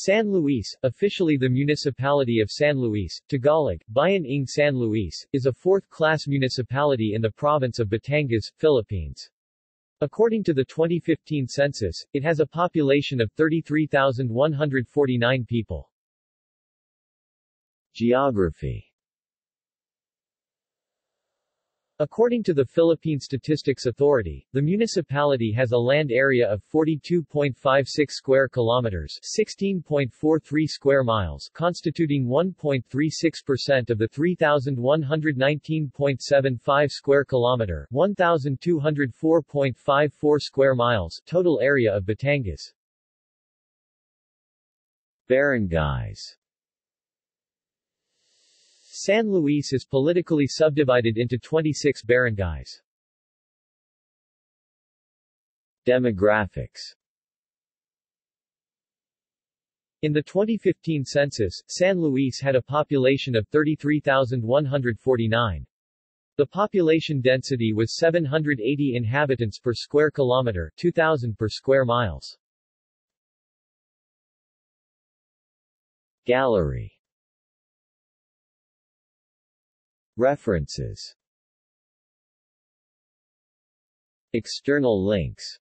San Luis, officially the municipality of San Luis, Tagalog, Bayan ng San Luis, is a fourth-class municipality in the province of Batangas, Philippines. According to the 2015 census, it has a population of 33,149 people. Geography According to the Philippine Statistics Authority, the municipality has a land area of 42.56 square kilometers, 16.43 square miles, constituting 1.36% of the 3119.75 square kilometer, 1204.54 square miles total area of Batangas. Barangays San Luis is politically subdivided into 26 barangays. Demographics In the 2015 census, San Luis had a population of 33,149. The population density was 780 inhabitants per square kilometer 2,000 per square miles. Gallery References. External links